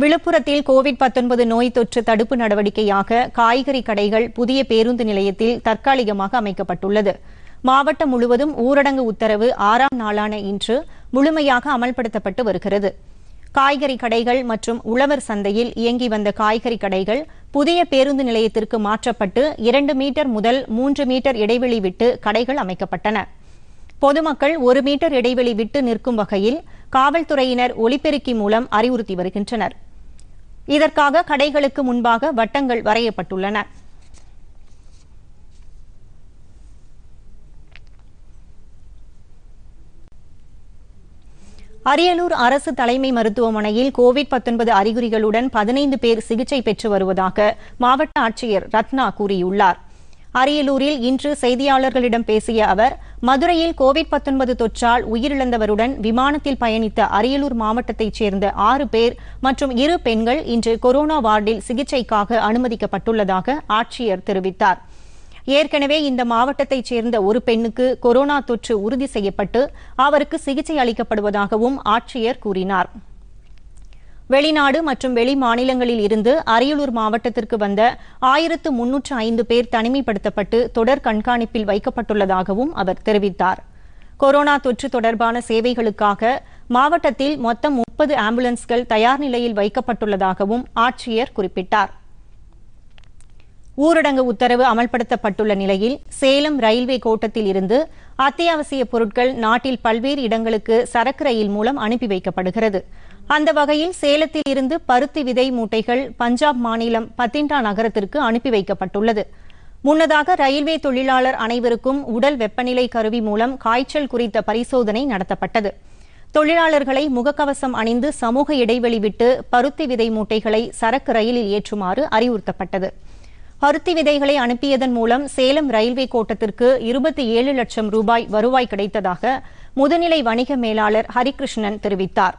விழுப்புரத்தில் கோவிட் நோய் தொற்று தடுப்பு நடவடிக்கையாக காய்கறி கடைகள் புதிய பேருந்து நிலையத்தில் தற்காலிகமாக அமைக்கப்பட்டுள்ளது. மாவட்டம் முழுவதும் ஊரடங்கு உத்தரவு ஆறாம் நாளான இன்று முழுமையாக அமல்படுத்தப்பட்டு வருகிறது. காய்கறி கடைகள் மற்றும் உழவர் சந்தையில் இயங்கி வந்த காய்கறி கடைகள் புதிய பேருந்து நிலையத்திற்கு மாற்றப்பட்டு இரண்டு மீட்டர் முதல் மூன்று மீட்டர் இடைவெளி விட்டு கடைகள் அமைக்கப்பட்டன. பொதுமக்கள் ஒரு மீட்டர் இடைவெளி விட்டு நிற்கும் வகையில் காவல்துறையினர் ஒலிபெருக்கி மூலம் அறிவுறுத்தி வருகின்றனர். இதற்காக கடைகளுக்கு முன்பாக வட்டங்கள் வரையப்பட்டுள்ளன. அரியலூர் அரசு தலைமை மருத்துவமனையில் கோவிட் 19 அறிகுறிகளுடன் பதினைந்து பேர் சிகிச்சை பெற்று வருவதாக மாவட்ட ஆட்சியர் ரத்னா கூறியுள்ளார். அரியலூரில் இன்று செய்தியாளர்களிடம் பேசிய அவர் மதுரையில் கோவிட் 19 தொற்றால் உயிரிழந்தவருடன் விமானத்தில் பயணித்த அரியலூர் மாவட்டத்தைச் சேர்ந்த ஆறு பேர் மற்றும் இரு பெண்கள் இன்று கொரோனா வார்டில் சிகிச்சைக்காக அனுமதிக்கப்பட்டுள்ளதாக ஆட்சியர் தெரிவித்தார். ஏற்கனவே இந்த மாவட்டத்தைச் சேர்ந்த ஒரு பெண்ணுக்கு கொரோனா தொற்று உறுதி செய்யப்பட்டு அவருக்கு சிகிச்சை அளிக்கப்படுவதாகவும் ஆட்சியர் கூறினார். வெளிநாடு மற்றும் வெளி மாநிலங்களில் இருந்து அரியலூர் மாவட்டத்திற்கு வந்த ஆயிரத்து முன்னூற்று ஐந்து பேர் தனிமைப்படுத்தப்பட்டு தொடர் கண்காணிப்பில் வைக்கப்பட்டுள்ளதாகவும் அவர் தெரிவித்தார். கொரோனா தொற்று தொடர்பான சேவைகளுக்காக மாவட்டத்தில் மொத்தம் முப்பது ஆம்புலன்ஸ்கள் தயார் நிலையில் வைக்கப்பட்டுள்ளதாகவும் ஆட்சியர் குறிப்பிட்டார். ஊரடங்கு உத்தரவு அமல்படுத்தப்பட்டுள்ள நிலையில் சேலம் ரயில்வே கோட்டத்தில் இருந்து அத்தியாவசிய பொருட்கள் நாட்டில் பல்வேறு இடங்களுக்கு சரக்கு ரயில் மூலம் அனுப்பி வைக்கப்படுகிறது. அந்த வகையில் சேலத்தில் இருந்து பருத்தி விதை மூட்டைகள் பஞ்சாப் மாநிலம் பத்திண்டா நகரத்திற்கு அனுப்பி வைக்கப்பட்டுள்ளது. முன்னதாக ரயில்வே தொழிலாளர் அனைவருக்கும் உடல் வெப்பநிலை கருவி மூலம் காய்ச்சல் குறித்த பரிசோதனை நடத்தப்பட்டது. தொழிலாளர்களை முகக்கவசம் அணிந்து சமூக இடைவெளி விட்டு பருத்தி விதை மூட்டைகளை சரக்கு ரயிலில் ஏற்றுமாறு அறிவுறுத்தப்பட்டது. பருத்தி விதைகளை அனுப்பியதன் மூலம் சேலம் ரயில்வே கோட்டத்திற்கு இருபத்தி ஏழு லட்சம் ரூபாய் வருவாய் கிடைத்ததாக முதுநிலை வணிக மேலாளர் ஹரிகிருஷ்ணன் தெரிவித்தார்.